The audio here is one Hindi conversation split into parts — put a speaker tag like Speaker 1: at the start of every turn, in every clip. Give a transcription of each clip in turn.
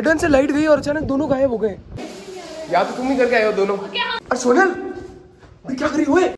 Speaker 1: सडन से लाइट गई और अचानक दोनों गायब हो गए। या तो तुम ही करके आए हो दोनों। और सोनल क्या करी हुए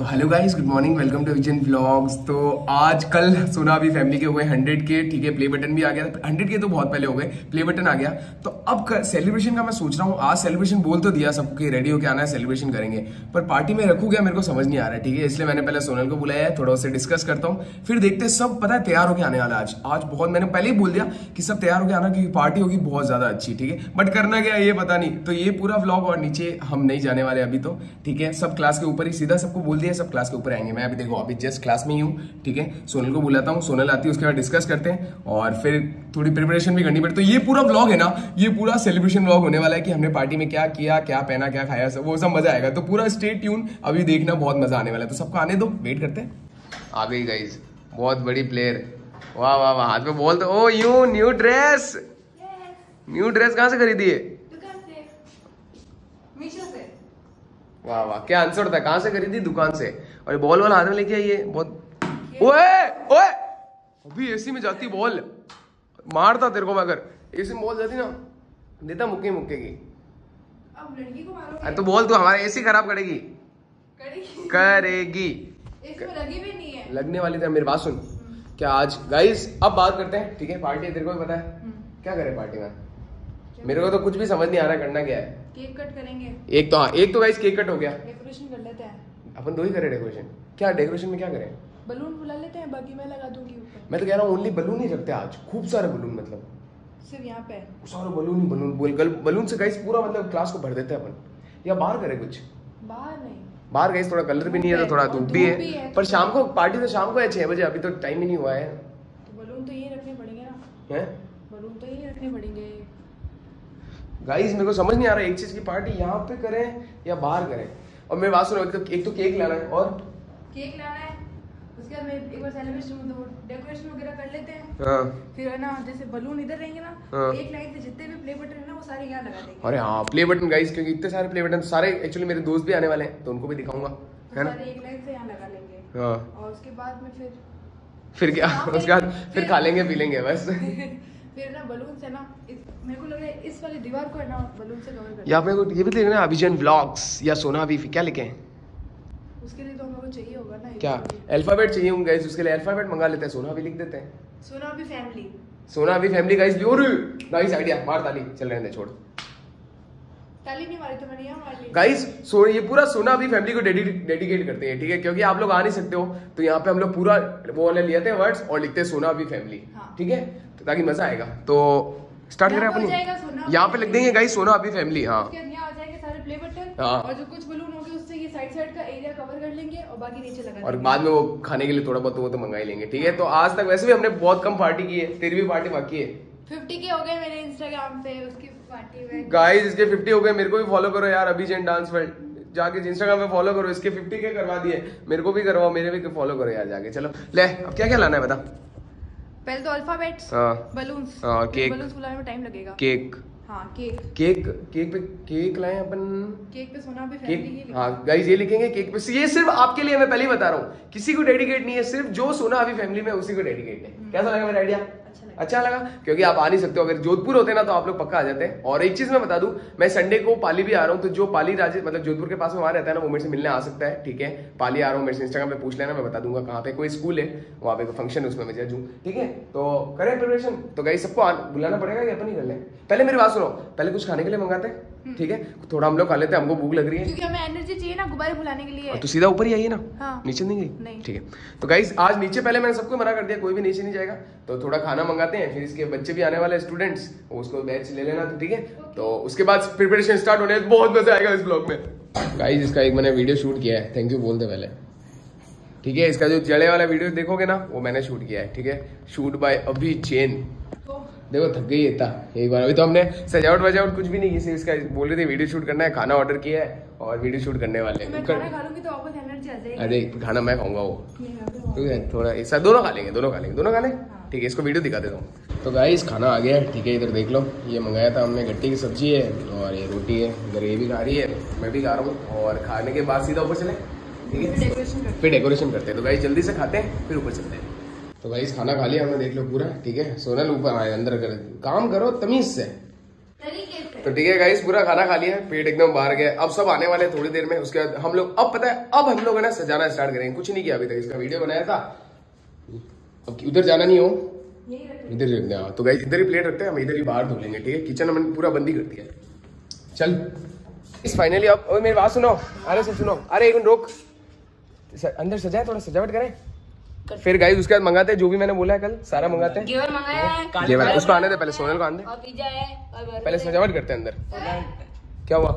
Speaker 1: तो hello guys good morning welcome to vision vlogs तो आज कल सोना अभी फैमिली के हुए हंड्रेड के ठीक है प्ले बटन भी आ गया। हंड्रेड के तो बहुत पहले हो गए प्ले बटन आ गया। तो अब सेलिब्रेशन का मैं सोच रहा हूँ, आज सेलिब्रेशन बोल तो दिया सबके रेडी होकर आना है सेलिब्रेशन करेंगे। पर पार्टी में रखू क्या, मेरे को समझ नहीं आ रहा है, ठीक है? इसलिए मैंने पहले सोनल को बुलाया है, थोड़ा उससे डिस्कस करता हूँ। फिर देखते सब पता है तैयार होकर आने वाला आज। आज बहुत, मैंने पहले ही बोल दिया कि सब तैयार होकर आना, क्योंकि पार्टी होगी बहुत ज़्यादा अच्छी, ठीक है? बट करना क्या ये पता नहीं। तो ये पूरा व्लॉग और नीचे हम नहीं जाने वाले अभी तो ठीक है? सब क्लास के ऊपर ही सीधा सबको बोल दिया सब क्लास के ऊपर आएँगे। मैं अभी देखो अभी जस्ट क्लास में ही हूँ ठीक है? सोनल को बुलाता हूँ सोनल आती है उसके बाद डिस्कस करते हैं और फिर थोड़ी प्रिपरेशन भी करनी पड़ती तो ये पूरा ब्लॉग है ना ये पूरा सेलिब्रेशन ब्लॉग होने वाला है कि हमने पार्टी में क्या किया क्या पहना क्या खाया सब वो सब मज़ा आएगा। तो पूरा स्टे ट्यून अभी देखना बहुत मज़ा आने वाला है। तो सबको आने दो वेट करते हैं। आ गई गाइज़ बहुत बड़ी प्लेयर वाह वाह वाह हाथ में बोल दो ओ you new dress new dress कहाँ से खरीदी है?
Speaker 2: दुकान से। मीशो से।
Speaker 1: वाह वाह क्या आंसर था? कहाँ से खरीदी? दुकान से। और ये बॉल वाला हाथ में लेके आइए बहुत ओए ओए! अभी एसी में जाती बॉल मारता तेरे को मैं अगर। एसी में बॉल जाती ना देता मुक्के मुक्के की।
Speaker 2: अब लड़की को मारो
Speaker 1: अरे तो बोल तू हमारा एसी खराब करेगी।
Speaker 2: करेगी।
Speaker 1: करेगी।
Speaker 2: इसमें लगी भी नहीं है।
Speaker 1: लगने वाली थी मेरी बात सुन। क्या आज गाइस अब बात करते हैं ठीक है? पार्टी है तेरे को भी पता है।
Speaker 2: हम्म।
Speaker 1: क्या करे पार्टी में? मेरे को तो कुछ भी समझ नहीं आ रहा करना क्या है?
Speaker 2: केक कट करेंगे।
Speaker 1: एक तो हाँ एक तो गाइस केक कट हो गया।
Speaker 2: डेकोरेशन कर लेते हैं।
Speaker 1: अपन दो ही करें डेकोरेशन क्या डेकोरेशन में क्या करें?
Speaker 2: बलून बुला लेते हैं बाकी मैं लगा दूँगी ऊपर।
Speaker 1: मैं तो कह रहा हूँ ओनली बलून ही रखते हैं आज। खूब सारे बलून मतलब।
Speaker 2: सिर्फ़ यहाँ पे।
Speaker 1: सारे बलून ही बलून बोल गल बलून से गाइस पूरा मतलब क्लास को भर देते हैं अपन। या बाहर करें कुछ?
Speaker 2: बाहर नहीं।
Speaker 1: बाहर गाइस थोड़ा कलर भी नहीं है तो थोड़ा धूप भी है। पर
Speaker 2: तो-
Speaker 1: शाम को पार्टी तो शाम को है छह बजे अभी तो टाइम ही नहीं हुआ है।
Speaker 2: तो बलून तो यही रखने पड़ेंगे ना।
Speaker 1: हैं?
Speaker 2: बलून तो यही रखने पड़ेंगे।
Speaker 1: गाइस मेरे को समझ नहीं आ रहा एक चीज़ की पार्टी यहाँ पे करें या बाहर करें। और मेरी बात सुनो एक तो एक तो केक लाना है और?
Speaker 2: केक लाना है। उसके बाद मैं एक बार सेलिब्रेशन मतलब डेकोरेशन वगैरह कर लेते हैं।
Speaker 1: हाँ।
Speaker 2: फिर है ना जैसे बलून इधर रहेंगे ना
Speaker 1: हाँ।
Speaker 2: एक लाइन से जितने भी प्ले बटन है ना वो सारे यहाँ लगा देंगे।
Speaker 1: अरे हाँ प्ले बटन गाइस क्योंकि इतने सारे प्ले बटन सारे एक्चुअली मेरे दोस्त भी आने वाले हैं तो उनको भी दिखाऊँगा
Speaker 2: तो
Speaker 1: है ना?
Speaker 2: एक लाइन से यहाँ लगा लेंगे।
Speaker 1: हाँ।
Speaker 2: और उसके बाद में फिर
Speaker 1: फिर क्या?
Speaker 2: हाँ,
Speaker 1: उसके बाद
Speaker 2: फिर
Speaker 1: खा लेंगे पी लेंगे बस।
Speaker 2: फिर ना बलून से ना इस, मेरे को लग रहा है इस वाली दीवार को है ना बलून से कवर कर
Speaker 1: यहाँ पे ये भी देखना अभिजन ब्लॉग्स या सोना अभी क्या लिखे? हैं
Speaker 2: उसके लिए तो हम लोग चाहिए होगा ना
Speaker 1: क्या? अल्फ़ाबेट चाहिए होंगे गाइस उसके लिए अल्फ़ाबेट मंगा लेते हैं सोना भी लिख देते हैं।
Speaker 2: सोना अभी फैमिली
Speaker 1: सोना अभी फैमिली गाइस और नाइस आइडिया मार ताली चल रहे हैं छोड़।
Speaker 2: ताली नहीं मारी तो मैंने यहाँ मार ली।
Speaker 1: गाइस सो ये पूरा सोना अभी फैमिली को डेडिकेट करते हैं ठीक है? क्योंकि आप लोग आ नहीं सकते हो तो यहाँ पे हम लोग पूरा वो वाले लिए थे वर्ड्स और लिखते हैं सोना अभी फैमिली
Speaker 2: हाँ।
Speaker 1: ठीक है? तो ताकि मज़ा आएगा। तो स्टार्ट करें अपनी। यहाँ पे लग देंगे गाइस सोना अभी फैमिली हाँ। हाँ।
Speaker 2: और जो कुछ बलून होंगे उससे ये साइड साइड का एरिया कवर कर लेंगे और बाकी नीचे लगा
Speaker 1: और
Speaker 2: देंगे।
Speaker 1: बाद में वो खाने के लिए थोड़ा बहुत वो तो मंगा ही लेंगे ठीक है? तो आज तक वैसे भी हमने बहुत कम पार्टी की है तेरी भी पार्टी बाकी है।
Speaker 2: फिफ्टी के हो गए मेरे इंस्टाग्राम पे उसकी पार्टी में।
Speaker 1: गाइस इसके 50 हो गए मेरे को भी फॉलो करो यार अभी जैन डांस वर्ल्ड जाके इंस्टाग्राम पे फॉलो करो इसके 50 के करवा दिए मेरे को भी करवाओ मेरे भी फॉलो करो यार जाके चलो। ले अब क्या क्या लाना है बता?
Speaker 2: पहले तो अल्फाबेट्स बलून्स
Speaker 1: हाँ केक।
Speaker 2: बलून्स बुलाने में टाइम लगेगा.
Speaker 1: केक
Speaker 2: हाँ केक
Speaker 1: केक केक पे केक लाए अपन।
Speaker 2: केक पे सोना भी फैमिली ही
Speaker 1: केक हाँ गाइस ये लिखेंगे केक पे। ये सिर्फ़ आपके लिए मैं पहले ही बता रहा हूँ। किसी को डेडिकेट नहीं है सिर्फ़ जो सोना अभी फैमिली में उसी को डेडिकेट है। कैसा लगा मेरा आइडिया
Speaker 2: अच्छा लगा।
Speaker 1: अच्छा लगा क्योंकि आप आ नहीं सकते हो। अगर जोधपुर होते ना तो आप लोग पक्का आ जाते हैं। और एक चीज़ मैं बता दूँ मैं संडे को पाली भी आ रहा हूँ तो जो पाली राजे मतलब जोधपुर के पास में वहाँ रहता है ना वो मेरे से मिलने आ सकता है ठीक है? पाली आ रहा हूँ मेरे से इंस्टाग्राम पे पूछ लेना मैं बता दूँगा कहाँ पे। कोई स्कूल है वहाँ पे कोई फ़ंक्शन है उसमें मैं जज हूँ ठीक है? तो करें प्रिपरेशन तो गई सबको बुलाना पड़ेगा या अपन ही कर लें? पहले मेरी बात सुनो पहले कुछ खाने के लिए मंगाते हैं ठीक है? थोड़ा हम लोग खा लेते हैं हमको भूख लग रही है।
Speaker 2: क्योंकि हमें एनर्जी चाहिए ना गुब्बारे फुलाने के लिए।
Speaker 1: तो सीधा ऊपर ही आइए ना?
Speaker 2: हाँ।
Speaker 1: नीचे नहीं गई?
Speaker 2: नहीं।
Speaker 1: ठीक है। तो गाइस आज नीचे पहले मैंने सबको मना कर दिया कोई भी नीचे नहीं जाएगा। तो थोड़ा खाना मंगाते हैं फिर इसके बच्चे भी आने वाले स्टूडेंट्स उसको बैच ले लेना तो ठीक है। तो उसके बाद प्रिपरेशन स्टार्ट होने बहुत मज़ा आएगा इस ब्लॉग में। गाइस इसका एक मैंने वीडियो शूट किया है थैंक यू बोलते पहले। ठीक है इसका जो जड़े वाला वीडियो देखोगे ना वो मैंने शूट किया है ठीक है? शूट बाय अभी चेन देखो थक गई है इतना एक बार। अभी तो हमने सजावट वजावट कुछ भी नहीं की सिर्फ़ इसका बोल रहे थे वीडियो शूट करना है खाना ऑर्डर किया है और वीडियो शूट करने वाले
Speaker 2: मैं
Speaker 1: हैं
Speaker 2: खाना खा लूँगी तो एनर्जी
Speaker 1: अरे खाना मैं खाऊँगा वो। थोड़ा ऐसा दोनों खा लेंगे दोनों खा लेंगे दोनों खा लें ठीक है इसको वीडियो दिखा देता हूँ। तो गाइस खाना आ गया है ठीक है इधर देख लो। ये मंगाया था हमने गट्टी की सब्ज़ी है और ये रोटी है इधर ये भी खा रही है मैं भी खा रहा हूँ। और खाने के बाद सीधा ऊपर चले ठीक है? फिर डेकोरेशन करते हैं। तो गाइस जल्दी से खाते हैं फिर ऊपर चलते हैं। तो भाई खाना खा लिया हमने देख लो पूरा ठीक है? सोनल ऊपर आए अंदर कर काम करो तमीज से।
Speaker 2: तरीके
Speaker 1: तो ठीक है गाइस पूरा खाना खा लिया पेट एकदम बाहर गया। अब सब आने वाले थोड़ी देर में उसके बाद हम लोग अब पता है अब हम लोग है ना सजाना स्टार्ट करेंगे। कुछ नहीं किया अभी तक इसका वीडियो बनाया था। अब उधर जाना नहीं हो? इधर ही रखने तो गाइस इधर ही प्लेट रखते हैं हम इधर ही बाहर धो लेंगे ठीक है? किचन हमने पूरा बंदी कर दिया है। चल। इस फाइनली अब ओए मेरी बात सुनो। अरे सब सुनो। अरे एक मिनट रोक। अंदर सजाए थोड़ा सजावट करें। फिर गाइस उसके बाद मंगाते हैं जो भी मैंने बोला है कल सारा मंगाते हैं।
Speaker 3: घेवर मंगाया है।
Speaker 1: उसको आने दे पहले सोनल को आने दे।
Speaker 3: है
Speaker 1: पहले सजावट करते हैं अंदर। क्या हुआ?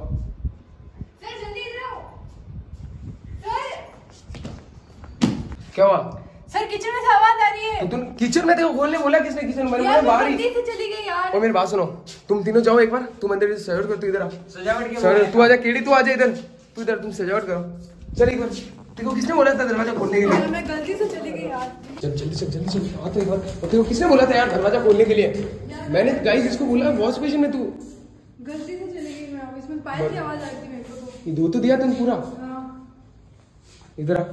Speaker 1: क्या हुआ?
Speaker 2: सर किचन में से आवाज़ आ रही है।
Speaker 1: तो तुम किचन में देखो खोलने बोला किसने किचन में? मैंने बोला बाहर ही।
Speaker 2: से चली गई यार।
Speaker 1: और मेरी बात सुनो। तुम तीनों जाओ एक बार। तुम अंदर से सजावट करो तू इधर आ।
Speaker 4: सजावट
Speaker 1: सर तू आजा केड़ी तू आजा इधर। तू इधर तुम सजावट करो। चल एक बार। देखो किसने बोला था दरवाज़ा खोलने के लिए?
Speaker 2: मैं गलती से चली गई यार।
Speaker 1: चल जल्दी से जल्दी से आ तो एक बार। देखो किसने बोला था यार दरवाज़ा खोलने के लिए? मैंने गाइस इसको बोला वॉश बेसिन में तू।
Speaker 2: गलती से चली गई मैं इसमें पायल की आवाज़ आ रही थी मेरे को तो।
Speaker 1: ये धो तो दिया तुम पूरा।
Speaker 2: हाँ।
Speaker 1: इधर आ।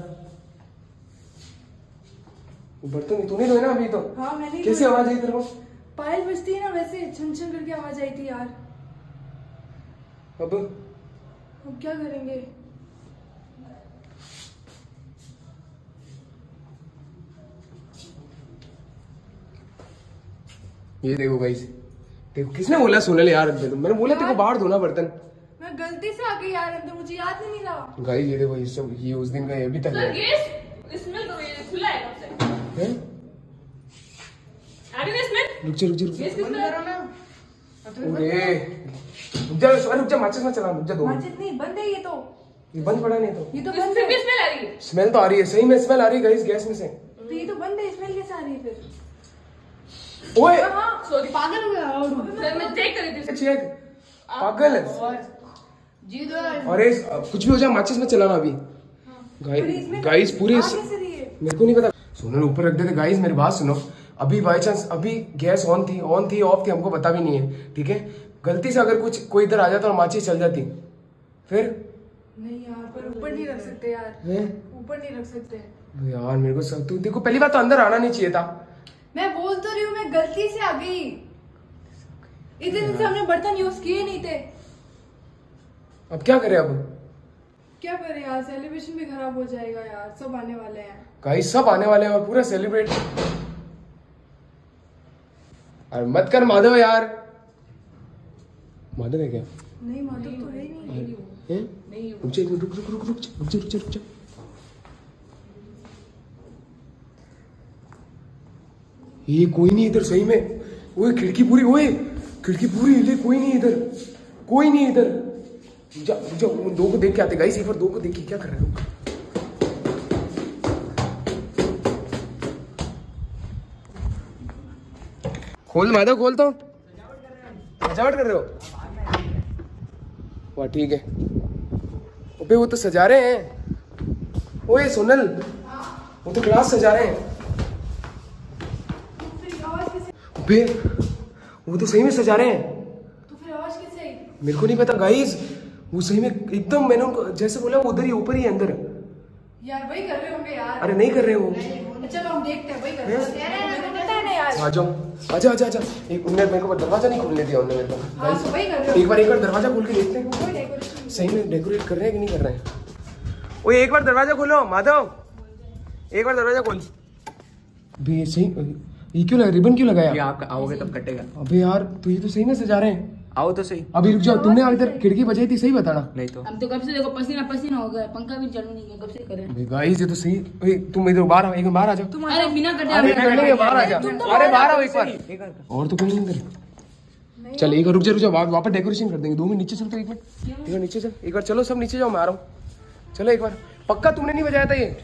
Speaker 1: बर्तन तूने धोए ना अभी तो।
Speaker 2: हाँ मैंने
Speaker 1: कैसी आवाज़ आई तेरे को?
Speaker 2: पायल बजती है ना वैसे छन छन करके आवाज़ आई थी यार।
Speaker 1: अब?
Speaker 2: अब क्या करेंगे?
Speaker 1: ये देखो गाइस देखो किसने बोला सोनल यार मैंने बोला तेरे को बाहर धोना बर्तन।
Speaker 2: मैं गलती से आ गई यार अंदर मुझे याद नहीं रहा।
Speaker 1: गाइस ये देखो ये सब ये उस दिन का ये अभी तक है
Speaker 3: गैस स्मेल तो ये खुला है
Speaker 1: हैं?
Speaker 3: आ रही है स्मेल
Speaker 1: रुक जा रुक जा रुक जा।
Speaker 3: गैस की स्मेल
Speaker 1: अरे रुक जा रुक जा माचिस मत चला रुक जा दो।
Speaker 2: माचिस नहीं बंद है ये तो।
Speaker 1: ये बंद पड़ा नहीं तो।
Speaker 2: ये तो बंद है।
Speaker 3: स्मेल आ रही है?
Speaker 1: स्मेल तो आ रही है सही में स्मेल आ रही है गाइस गैस में से।
Speaker 2: तो ये तो बंद है स्मेल कैसे आ रही है फिर?
Speaker 1: ओए।
Speaker 2: हाँ
Speaker 3: सॉरी पागल हो गया सर मैं चेक कर रही थी।
Speaker 1: चेक पागल है।
Speaker 3: जी दो
Speaker 1: अरे कुछ भी हो जाए माचिस में चलाना अभी।
Speaker 2: पर
Speaker 1: गाइस पूरे
Speaker 2: है।
Speaker 1: मेरे को नहीं पता। सोनल ऊपर रख देते। गाइस मेरी बात सुनो। अभी बाई चांस अभी गैस ऑन थी ऑन थी ऑफ़ थी हमको पता भी नहीं है। ठीक है? गलती से अगर कुछ कोई इधर आ जाता और माचिस चल जाती फिर?
Speaker 2: नहीं यार पर ऊपर नहीं रख सकते यार। ऊपर नहीं रख सकते।
Speaker 1: यार मेरे को सब तू देखो पहली बात तो अंदर आना नहीं चाहिए था।
Speaker 2: मैं बोल तो रही हूँ मैं गलती से आ गई। इतने दिन से हमने बर्तन यूज़ किए नहीं थे।
Speaker 1: अब क्या करें अब?
Speaker 2: क्या करें यार? सेलिब्रेशन भी खराब हो जाएगा यार। सब आने वाले हैं।
Speaker 1: गाइस सब आने वाले हैं और पूरा सेलिब्रेट और मत कर माधव यार। माधव है क्या?
Speaker 2: नहीं माधव तो है ही? नहीं
Speaker 1: हैं? रुक जा एक रुक रुक रुक रुक रुक रुक रुक ये कोई नहीं इधर सही में। ओए खिड़की पूरी ओए खिड़की पूरी हिले कोई नहीं इधर। कोई नहीं इधर। रुक जा उन दो को देख के आते गाइस एक बार दो को देख के क्या कर रहे हो? खोल माधव खोल तो। सजावट कर रहे हो? वाह ठीक है। अबे वो तो सजा रहे हैं। ओए सोनल वो तो क्लास सजा रहे हैं।
Speaker 2: तो
Speaker 1: अबे वो तो सही में सजा रहे हैं।
Speaker 2: तो फिर आवाज़ कैसे आई?
Speaker 1: मेरे को नहीं पता गाइस वो सही में एकदम मैंने उनको जैसे बोला वो उधर ही ऊपर ही है अंदर।
Speaker 2: यार वही कर रहे होंगे यार।
Speaker 1: अरे नहीं कर रहे वो
Speaker 2: चलो हम देखते हैं वही कर रहे हैं? है ना
Speaker 1: आ जाओ। आजा आजा आजा एक उनने मेरे को दरवाज़ा नहीं खोलने दिया उन्होंने मेरे को।
Speaker 2: हाँ तो वही कर रहे
Speaker 1: एक बार एक बार दरवाज़ा खोल के देखते हैं।
Speaker 2: हो
Speaker 1: सही में डेकोरेट कर रहे हैं कि नहीं कर रहे हैं? ओए एक बार दरवाज़ा खोलो माधव। एक बार दरवाज़ा खोल। अबे ये सही ये क्यों लगा रिबन क्यों लगाया?
Speaker 4: ये आप आओगे तब कटेगा।
Speaker 1: अबे यार तो ये तो सही में सजा रहे हैं।
Speaker 4: आओ तो सही।
Speaker 1: अभी रुक जाओ तुमने इधर खिड़की बजाई थी सही बताना।
Speaker 4: नहीं तो।
Speaker 3: अब तो कब से देखो पसीना पसीना हो गया पंखा भी चालू नहीं किया कब से करे?
Speaker 1: गाइस ये तो सही ओए तुम इधर बाहर आओ एक बार आ जाओ।
Speaker 3: अरे बिना कटे
Speaker 1: अरे बाहर आ जा अरे बाहर आओ एक बार।
Speaker 4: एक बार। कर।
Speaker 1: और तो कोई नहीं इधर चल एक बार रुक जा रुक जा वापस डेकोरेशन कर देंगे। दो मिनट नीचे चल तो एक मिनट। एक बार नीचे चल एक बार चलो सब नीचे जाओ मैं आ रहा हूँ। चलो एक बार। पक्का तुमने नहीं बजाया था ये?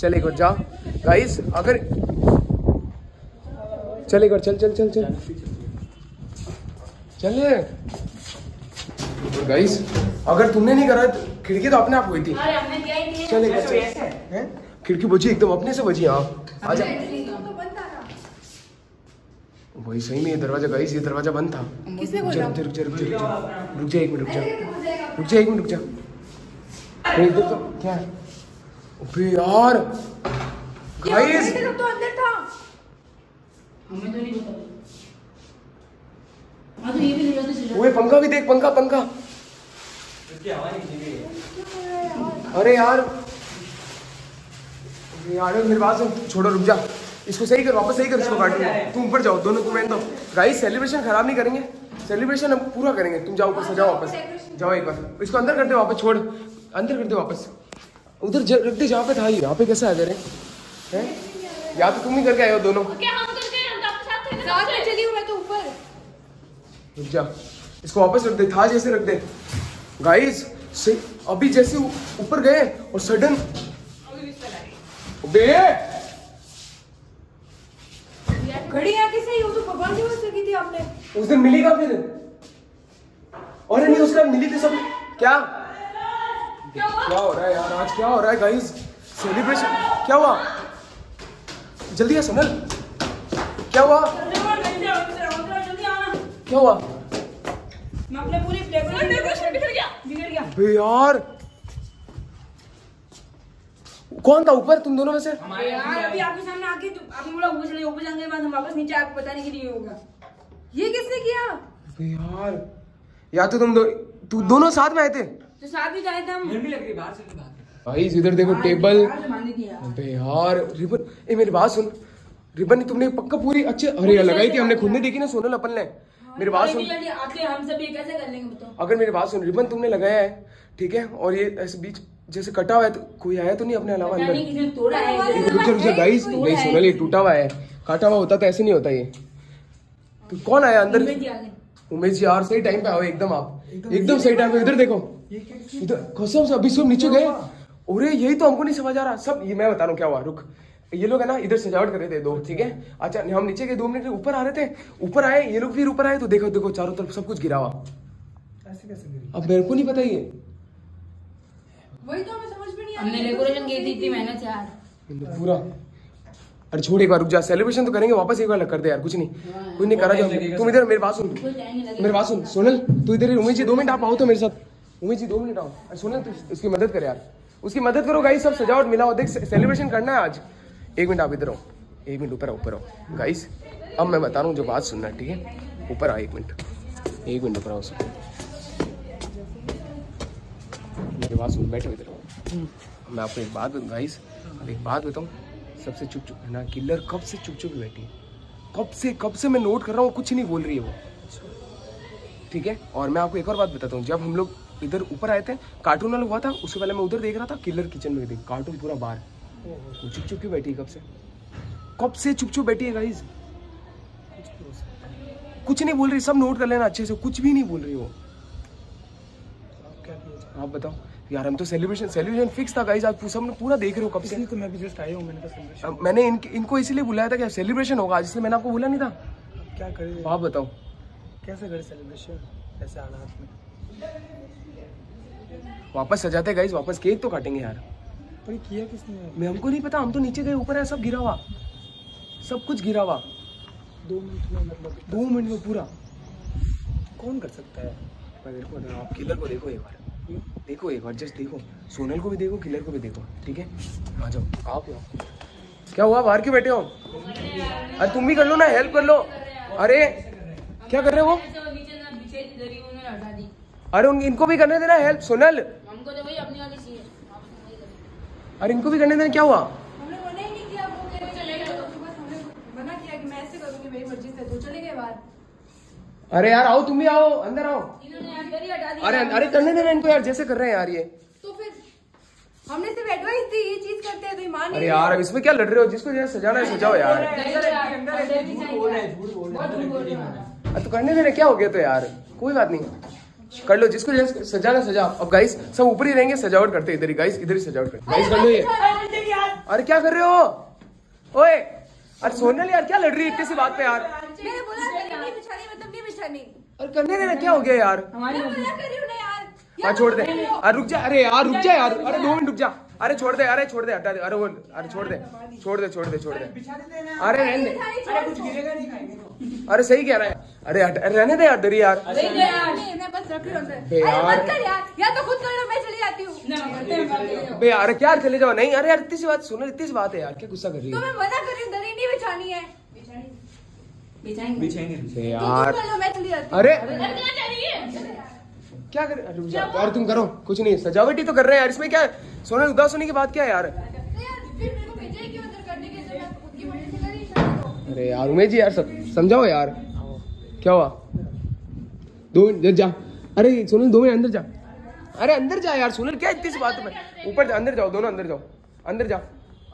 Speaker 1: चल एक बार जाओ। गाइस अगर चल एक बार चल चल चल चल। चल गाइस अगर तुमने नहीं करा तो खिड़की तो अपने आप हुई थी।
Speaker 3: अरे हमने किया नहीं।
Speaker 1: चल हैं? खिड़की बजी एकदम अपने से बजी हाँ आजा
Speaker 2: तो बंद था ना
Speaker 1: वही सही में ये दरवाज़ा गाइस ये दरवाज़ा बंद था। रुक जा रुक जा रुक जा रुक जा। एक मिनट रुक जा। रुक जा एक मिनट रुक जा। इधर तो क्या अबे यार। गाइस
Speaker 2: तो अंदर था।
Speaker 3: हमें तो नहीं पता। हाँ तो ये भी ले जाते सिलेंडर
Speaker 1: ओए पंखा भी देख पंखा पंखा। अरे यार। यार मेरी सुन छोड़ो रुक जा। इसको सही कर वापस सही कर इसको काट तुम ऊपर जाओ दोनों तुम दो गाइस सेलिब्रेशन खराब नहीं करेंगे। सेलिब्रेशन हम पूरा करेंगे। तुम जाओ ऊपर से जाओ वापस। जाओ एक बार। इसको अंदर कर दे वापस छोड़। अंदर कर दे वापस। उधर रख दे जहाँ पे था ये यहाँ पे कैसे आ गए हैं? या तो तुम ही करके आए हो दोनों
Speaker 5: क्या हम करके हम तो आपके साथ थे
Speaker 2: साथ में चली हूँ मैं तो ऊपर
Speaker 1: रुक जा। इसको वापस रख दे था जैसे रख दे। गाइस से अभी जैसे ऊपर गए और सडन बे
Speaker 2: घड़ी यहाँ किसे? ही तो भगवान की वजह की थी आपने।
Speaker 1: उस दिन मिली का फिर। और नहीं उसका मिली थी सब। क्या? क्या हो रहा है यार? आज क्या हो रहा है गाइस सेलिब्रेशन क्या हुआ? जल्दी आ सोनल क्या हुआ? क्या हुआ?
Speaker 3: मैं पूरी
Speaker 5: डेकोरेशन बिखर गया।
Speaker 3: गया।
Speaker 1: बे यार। कौन था ऊपर? तुम दोनों में से?
Speaker 3: यार अभी आपके सामने आके तो आपने बोला ऊपर चले ऊपर जाने के बाद हम वापस नीचे आपको बताने के लिए होगा
Speaker 2: ये किसने किया?
Speaker 1: यार या तो तुम दो तू दोनों साथ में आए थे?
Speaker 3: तो साथ ही जाए थे हम।
Speaker 4: भी लग रही बाहर से बात
Speaker 1: भाई इधर देखो टेबल
Speaker 3: यार
Speaker 1: अबे यार रिबन ए मेरी बात सुन। रिबन तुमने पक्का पूरी अच्छे अरे लगाई थी हमने? खुद ने देखी ना सोनल अपन ने? मेरी बात सुन।
Speaker 3: जल्दी हम सब ये कैसे कर लेंगे बताओ?
Speaker 1: अगर मेरी बात सुन रिबन तुमने लगाया है ठीक है? और ये ऐसे बीच जैसे कटा हुआ है तो कोई आया तो नहीं अपने अलावा अंदर?
Speaker 3: तोड़ा है
Speaker 1: गाइस नहीं ये टूटा हुआ है काटा हुआ होता तो ऐसे नहीं होता ये। तो कौन आया अंदर? उमेश जी यार सही टाइम पे आओ एकदम आप। एकदम सही टाइम पे इधर देखो। इधर कसम से अभी सब नीचे गए। अरे यही तो हमको नहीं समझ आ रहा। सब ये मैं बता रहा हूँ क्या हुआ? रुक। ये लोग है ना इधर सजावट कर रहे थे दो ठीक है? अच्छा हम नीचे गए दो मिनट ऊपर आ रहे थे ऊपर आए ये लोग फिर ऊपर आए तो देखो देखो चारों तरफ़ सब कुछ गिरा? हुआ अब मेरे को नहीं पता ये।
Speaker 2: वही तो हमें समझ में नहीं आ
Speaker 3: हमने डेकोरेशन की थी इतनी मेहनत यार।
Speaker 1: पूरा। अरे छोड़ एक बार रुक जा। सेलिब्रेशन तो करेंगे वापस एक बार कर दे यार कुछ नहीं। कुछ नहीं करा जाओ। तुम इधर मेरी बात सुन। मेरी बात सुन। सोनल तू इधर उमेश जी दो मिनट आप आओ तो मेरे साथ। उमेश जी दो मिनट आओ। अरे सोनल तू उसकी मदद कर यार। उसकी मदद करो गाइस सब सजावट मिला हो देख सेलिब्रेशन करना है आज। एक मिनट आप इधर आओ। एक मिनट ऊपर आओ ऊपर आओ। गाइस अब मैं बता रहा हूँ जो बात सुनना ठीक है? ऊपर आओ एक मिनट। एक मिनट ऊपर आओ सब मेरी बात सुन बैठो इधर। आओ मैं आपको एक बात बताऊँ गाइस एक बात बताऊँ। सबसे चुप चुप है ना किलर कब से चुप चुप बैठी है? कब से कब से मैं नोट कर रहा हूँ कुछ नहीं बोल रही है वो। ठीक है? और मैं आपको एक और बात बताता हूँ। जब हम लोग इधर ऊपर आए थे कार्टून वाला हुआ था उससे पहले मैं उधर देख रहा था किलर किचन में देख कार्टून पूरा बाहर। वो चुप चुप क्यों बैठी है कब से? कब से चुप चुप बैठी है गाइज़ कुछ नहीं बोल रही सब नोट कर लेना अच्छे से कुछ भी नहीं बोल रही वो। आप बताओ। यार हम तो सेलिब्रेशन सेलिब्रेशन फिक्स था गाइज़ आप सब पूरा देख रहे हो कब से।
Speaker 6: तो मैं भी जस्ट आया हूँ मैंने कहा celebration
Speaker 1: अब मैंने इन, इनको इसलिए बुलाया था कि सेलिब्रेशन होगा आज इसलिए मैंने आपको बोला नहीं था।
Speaker 6: क्या करें?
Speaker 1: आप बताओ।
Speaker 6: कैसे करें सेलिब्रेशन ऐसे हालात में।
Speaker 1: वापस सजाते गाइज़ वापस केक तो काटेंगे यार।
Speaker 6: पर किया किसने
Speaker 1: मैं हमको नहीं पता हम तो नीचे गए ऊपर है सब गिरा हुआ सब कुछ गिरा हुआ
Speaker 6: दो मिनट में मतलब
Speaker 1: दो मिनट में पूरा
Speaker 6: कौन कर सकता है
Speaker 1: पर देखो आप किलर को देखो एक बार देखो एक बार जस्ट देखो सोनल को भी देखो किलर को भी देखो ठीक है आ जाओ आप आओ क्या हुआ बाहर क्यों बैठे हो अरे तुम भी कर लो ना हेल्प कर लो अरे क्या कर रहे हो
Speaker 3: नीचे ना पीछे दरी उन्होंने हटा दी
Speaker 1: अरे उन इनको भी करने देना हेल्प सोनल
Speaker 3: हमको तो भाई अपनी वाली चाहिए वापस नहीं
Speaker 1: अरे इनको भी करने देना क्या हुआ?
Speaker 2: हमने मना ही नहीं किया वो कह रहे चले गए तो बस हमने मना किया कि मैं ऐसे करूँगी मेरी मर्ज़ी से तो चले गए बाहर।
Speaker 1: अरे यार आओ तुम भी आओ अंदर आओ। अरे अरे करने देना इनको यार जैसे कर रहे हैं यार ये।
Speaker 2: तो फिर हमने सिर्फ़ एडवाइस दी ये चीज़ करते हैं तो ये मान
Speaker 1: अरे यार अब इसमें क्या लड़ रहे हो? जिसको जैसे सजाना है सजाओ यार। तो करने देने क्या हो गया तो यार? कोई बात नहीं। कर लो जिसको जैसे सजाना सजा अब गाइस सब ऊपर ही रहेंगे सजावट करते इधर ही। गाइस इधर ही सजावट करते गाइस कर लो ये। अरे क्या कर रहे हो? ओए अरे सोनल यार क्या लड़ रही है? इतनी सी बात पे यार।
Speaker 2: मैंने बोला नहीं बिछानी मतलब नहीं बिछानी।
Speaker 1: और करने देना क्या हो गया यार?
Speaker 3: हमारी
Speaker 2: मैं कर रही हूँ
Speaker 1: छोड़ दे। अरे रुक जा अरे यार रुक जा यार। अरे दो मिनट रुक जा। अरे छोड़ दे अरे छोड़ दे हटा दे। अरे वो अरे छोड़ दे। छोड़ दे छोड़ दे छोड़ दे। अरे रहने दे।
Speaker 6: कुछ गिरेगा नहीं
Speaker 1: अरे सही कह रहा है। अरे हट अरे रहने दे यार डरी यार।
Speaker 3: तो
Speaker 2: हूँ।
Speaker 1: बे
Speaker 2: अरे
Speaker 1: यार।
Speaker 2: मत कर यार। या तो खुद कर लो मैं चली जाती हूँ।
Speaker 3: ना करते हैं करते हैं।
Speaker 1: बे यार क्या चले जाओ? नहीं अरे यार इतनी सी बात सुनो इतनी सी बात है यार। क्या गुस्सा कर रही
Speaker 2: तो
Speaker 1: है
Speaker 2: मैं मना कर रही हूँ दरी नहीं बिछानी है।
Speaker 3: बिछाएँगे।
Speaker 6: बिछाएँगे।
Speaker 1: यार।
Speaker 2: कर मैं चली जाती हूँ।
Speaker 1: अरे
Speaker 5: है
Speaker 1: क्या कर रुक जा और तुम करो कुछ नहीं सजावट ही तो कर रहे हैं यार इसमें क्या है? सोनल उदास होने की बात क्या है यार?
Speaker 2: तो यार फिर मेरे को भेजा क्यों अंदर करने के लिए मैं खुद की मर्ज़ी से करी शादी।
Speaker 1: अरे यार उमेश जी यार समझाओ यार। क्या हुआ? दो मिनट जा अरे सोनल दो मिनट अंदर जा। अरे अंदर जा यार सोनल क्या इतनी सी बात में ऊपर जा अंदर जाओ दोनों अंदर जाओ। अंदर जा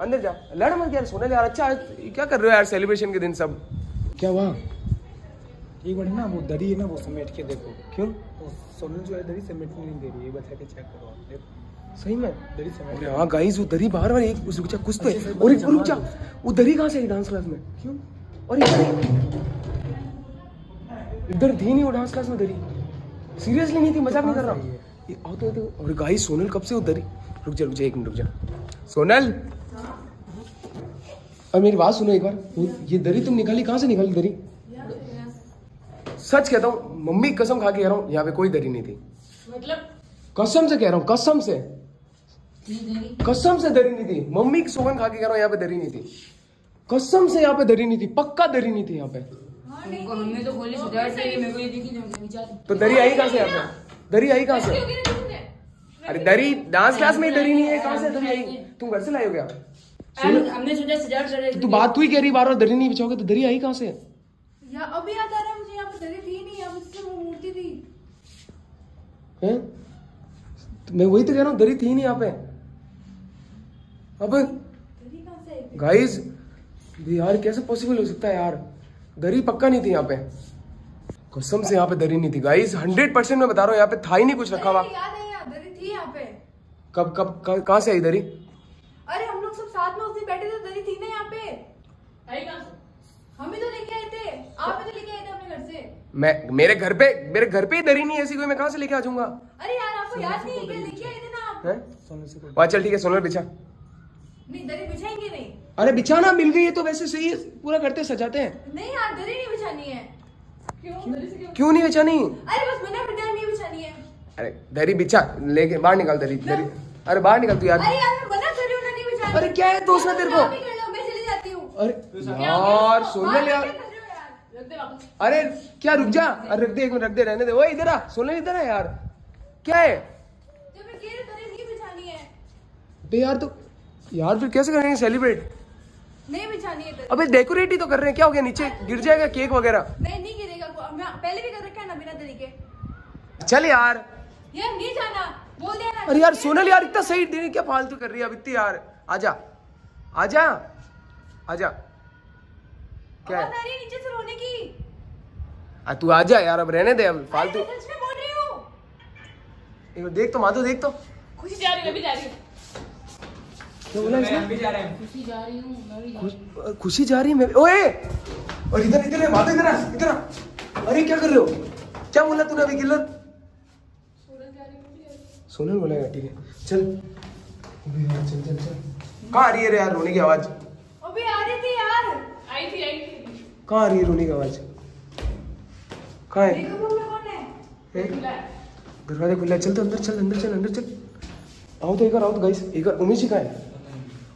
Speaker 1: अंदर जा। लड़ मत यार सोनल यार अच्छा क्या कर रहे हो यार सेलिब्रेशन के दिन सब? क्या हुआ?
Speaker 6: एक बार ना वो दरी है ना वो समेट के देखो।
Speaker 1: क्यों?
Speaker 6: सोनल जो है दरी समेटने नहीं दे रही है बार जाके चेक करो आप
Speaker 1: सही में?
Speaker 6: दरी समेट
Speaker 1: अरे हाँ। गाइस वो दरी बाहर वाली एक रुक जा कुछ तो है। और एक रुक जा। वो दरी कहाँ से आई डांस क्लास में?
Speaker 6: क्यों?
Speaker 1: और इधर इधर थी नहीं वो डांस क्लास में दरी। सीरियसली नहीं थी मज़ाक नहीं कर रहा। हूँ ये आओ तो और गाइस सोनल कब से वो दरी? रुक जा रुक जा एक मिनट रुक जा। सोनल! अब मेरी बात सुनो एक बार। ये दरी तुम निकाली कहाँ से निकाली दरी? सच कहता हूँ मम्मी कसम खा के कह रहा हूँ यहाँ पे कोई दरी नहीं थी।
Speaker 5: मतलब?
Speaker 1: कसम से कह रहा हूँ कसम से। कसम से दरी नहीं थी। मम्मी की सोगन खा के कह रहा हूँ यहाँ पे दरी नहीं थी। कसम से यहाँ पे दरी नहीं थी पक्का दरी नहीं थी यहाँ पे।
Speaker 3: तो बोली सजावट के लिए मेरे को ये देखी जब बिछा दी
Speaker 1: तो दरी आई कहाँ से यहाँ पे? दरी आई कहाँ से? अरे दरी डांस क्लास में ही दरी नहीं है कहाँ से दरी आई? तुम घर से लाई हो क्या?
Speaker 3: हमने सोचा सजावट
Speaker 1: तू बात तू ही कह रही बार बार दरी नहीं बिछाओगे तो दरी आई कहाँ से?
Speaker 2: या अभी याद आ रहा थी नहीं यहाँ पे वो मूर्ति थी।
Speaker 1: हैं? तो मैं वही तो कह रहा हूँ दरी थी नहीं यहाँ पे। अब
Speaker 2: दरी कहाँ से आई
Speaker 1: गाइस यार कैसे पॉसिबल हो सकता है यार? दरी पक्का नहीं थी यहाँ पे। कसम से यहाँ पे दरी नहीं थी। गाइस हंड्रेड परसेंट मैं बता रहा हूँ यहाँ पे था ही नहीं कुछ रखा हुआ।
Speaker 2: अरे याद है यार दरी थी यहाँ पे।
Speaker 1: कब कब क- कहाँ से आई दरी?
Speaker 2: अरे हम लोग सब साथ में उस दिन बैठे थे दरी थी ना यहाँ पे।
Speaker 5: आई कहाँ से?
Speaker 2: हम ही तो लेके आए थे आप ही तो लेके आए थे अपने घर से
Speaker 1: मैं मेरे घर पे मेरे घर पे ही दरी नहीं है ऐसी कोई मैं कहाँ से लेके आ जाऊँगा?
Speaker 2: अरे यार आपको याद नहीं है क्या? लेके आए थे ना
Speaker 1: हैं? वाह चल ठीक है सोनल बिछा।
Speaker 2: नहीं दरी बिछाएँगे नहीं।
Speaker 1: अरे बिछाना मिल गई है तो वैसे सही है पूरा करते सजाते हैं।
Speaker 2: नहीं यार दरी नहीं बिछानी है।
Speaker 5: क्यों?
Speaker 1: नहीं बिछानी?
Speaker 2: अरे बस मना बिना नहीं बिछानी है।
Speaker 1: अरे दरी बिछा लेके बाहर निकाल दरी दरी अरे बाहर निकल तू यार।
Speaker 2: अरे यार मैं मना कर रही हूँ ना नहीं बिछानी।
Speaker 1: अरे क्या है दोस्त में तेरे को?
Speaker 2: मैं चली जाती हूँ।
Speaker 1: अरे यार सोनल यार। अरे क्या रुक जा? अरे रख दे एक मिनट रख दे रहने दे। ओए इधर आ सोनल इधर आ यार। क्या है?
Speaker 2: है
Speaker 1: बे यार तो यार फिर कैसे करेंगे सेलिब्रेट
Speaker 2: नहीं बिछानी है
Speaker 1: अबे डेकोरेट ही तो कर रहे हैं। क्या हो गया नीचे? गिर जाएगा केक वगैरह।
Speaker 2: नहीं नहीं गिरेगा मैं पहले भी कर रखा है ना बिना दरी के
Speaker 1: चल यार।
Speaker 2: यार नहीं जाना। बोल दिया ना।
Speaker 1: अरे यार सोनल यार इतना सही दिन क्या फालतू कर रही है अब इतनी यार। आजा। आजा। आजा। क्या है?
Speaker 2: आ रही है नीचे से रोने की।
Speaker 1: आ, तू आजा यार अब रहने दे अब फालतू।
Speaker 2: सच में बोल रही हूँ।
Speaker 1: बार देख तो माधो देख तो।
Speaker 5: खुशी जा रही है मैं भी जा रही हूँ।
Speaker 1: क्या बोला इसने?
Speaker 6: जा हैं।
Speaker 3: खुशी जा रही हूँ मैं भी जा रही।
Speaker 1: खुश- खुशी जा रही मैं ओए! और इधर इधर है माधो इधर आ इधर आ। अरे क्या कर रहे हो? क्या बोला तूने अभी किलर सोनल बोलेगा ठीक है। चल। चल चल चल। कहाँ आ रही है यार रोने की आवाज़?
Speaker 2: अभी आ रही थी यार।
Speaker 1: कहाँ आ रही है रोने की आवाज़? कहाँ है?
Speaker 2: है?
Speaker 1: हैं?
Speaker 5: है।
Speaker 1: दरवाज़ा खुला चल तो अंदर चल अंदर चल अंदर चल। आओ तो एक बार आओ तो गाइस एक बार। उमेश जी कहाँ है?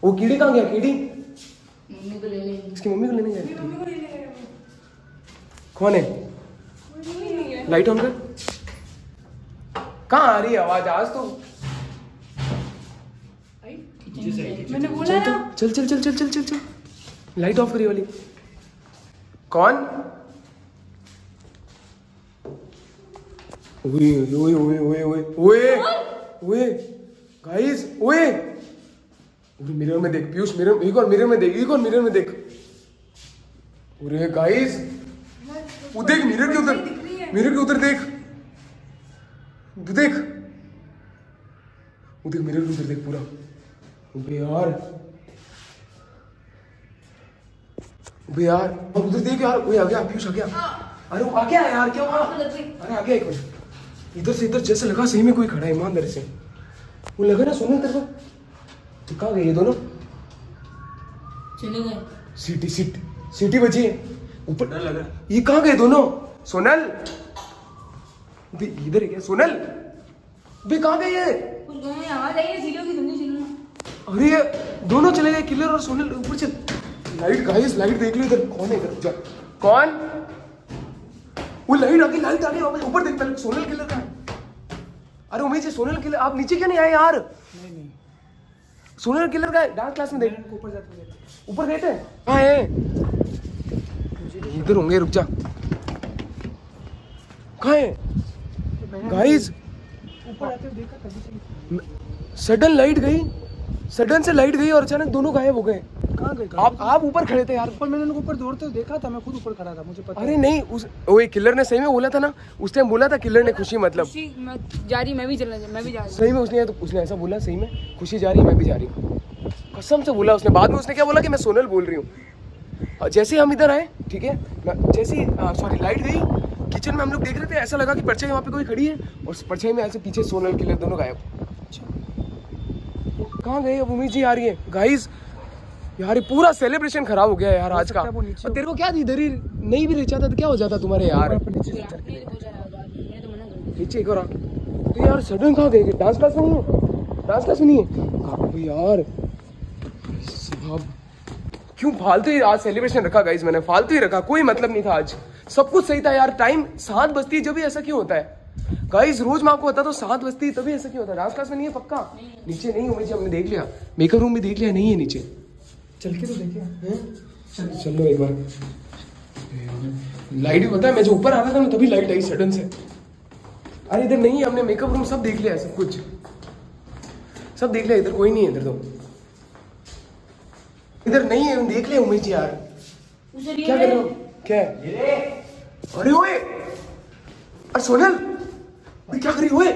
Speaker 1: वो कीड़ी कहाँ गया? कीड़ी? इसकी मम्मी को लेने गया? कौन है?
Speaker 2: है।
Speaker 1: लाइट ऑन कर। कहाँ आ रही है आवाज़? आज तो
Speaker 2: मैंने बोला
Speaker 1: चल चल चल चल चल चल चल। लाइट ऑफ़ करी वाली। कौन? ओए ओए ओए ओए ओए ओए ओए गाइस ओए मिरर में देख पीयूष मिरर एक और मिरर में देख एक और मिरर में देख। अरे गाइस वो देख मिरर के उधर मिरर के उधर देख। देख। वो देख मिरर के उधर देख पूरा। यार। अबे यार अब उधर देख यार ओए आ गया पीयूष आ गया। अरे वो आ गया यार क्या हुआ? अरे आ गया एक मिनट। इधर से इधर जैसे लगा सही में कोई खड़ा है ईमानदारी से। वो लगा ना सुनो तेरे को। तो कहाँ गए ये दोनों।
Speaker 3: चले गए।
Speaker 1: सीटी सीट सीटी बची है। ऊपर लग रहा ये कहाँ गए दोनों? सोनल? बे, इधर है क्या? सोनल? बे कहाँ गए ये?
Speaker 3: है
Speaker 1: अरे ये दोनों चले गए किलर और सोनल ऊपर चल लाइट गाइस लाइट देख लो इधर। कौन है इधर? जा। कौन? वो लाइट आ गई लाइट आ गई वापस ऊपर देख पहले सोनल किलर का है। अरे उमेश जी सोनल किलर आप नीचे क्यों नहीं आए यार?
Speaker 6: नहीं नहीं।
Speaker 1: सोनल किलर का डांस क्लास में देख।
Speaker 6: ऊपर जाते
Speaker 1: ऊपर गए थे कहाँ है इधर होंगे रुक जा। कहाँ है? गाइस
Speaker 6: ऊपर आते देखा तभी से
Speaker 1: सडन लाइट गई। सडन से लाइट गई और अचानक दोनों गायब हो गए।
Speaker 6: कहाँ गए
Speaker 1: आप आप ऊपर खड़े थे यार।
Speaker 6: ऊपर मैंने उनको ऊपर दौड़ते हुए देखा था मैं खुद ऊपर खड़ा था मुझे पता
Speaker 1: अरे नहीं उस वो किलर ने सही में बोला था ना? उस टाइम बोला था किलर ने खुशी मतलब।
Speaker 3: खुशी मैं जा रही मैं भी चलना मैं भी जा रही
Speaker 1: सही में उसने तो उसने ऐसा बोला सही में? खुशी जा रही मैं भी जा रही हूँ। कसम से बोला उसने। बाद में उसने क्या बोला कि मैं सोनल बोल रही हूँ? जैसे हम इधर आए ठीक है? जैसे सॉरी लाइट गई किचन में हम लोग देख रहे थे ऐसा लगा कि परछाई वहाँ पे कोई खड़ी है और परछाई में ऐसे पीछे सोनल किलर दोनों गायब। कहाँ गए? अब उम्मीद जी आ रही है। गाइस यार ये पूरा सेलिब्रेशन खराब हो गया है यार आज का। और तेरे को क्या इधर ही नहीं भी रिचा था तो क्या हो जाता तुम्हारे यार?
Speaker 6: नीचे
Speaker 3: कर
Speaker 1: तो यार सडन कहाँ गए? डांस क्लास में नहीं है। डांस क्लास में नहीं है? यार। साहब क्यों फालतू ही आज सेलिब्रेशन रखा गाइस मैंने? फालतू ही रखा कोई मतलब नहीं था आज। सब कुछ सही था यार टाइम सात बजती है जब भी ऐसा क्यों होता है? गाइस रोज मैं आपको बता तो सात बजती है तभी ऐसा क्यों होता है? डांस क्लास में नहीं है पक्का? नीचे नहीं है मुझे हमने देख लिया। मेकअप रूम भी देख लिया नहीं है नीचे।
Speaker 6: चल के तो देखे।
Speaker 1: चलो। एक बार। लाइट भी पता है मैं जो ऊपर आ रहा था ना तभी लाइट आई सडन से। अरे इधर नहीं है हमने मेकअप रूम सब देख लिया है सब कुछ। सब देख लिया इधर कोई नहीं है इधर तो। इधर नहीं है देख लिया उमेश जी यार क्या कर रहे हो? क्या अरे ओए! अरे सोनल! क्या कर रही हो ओए?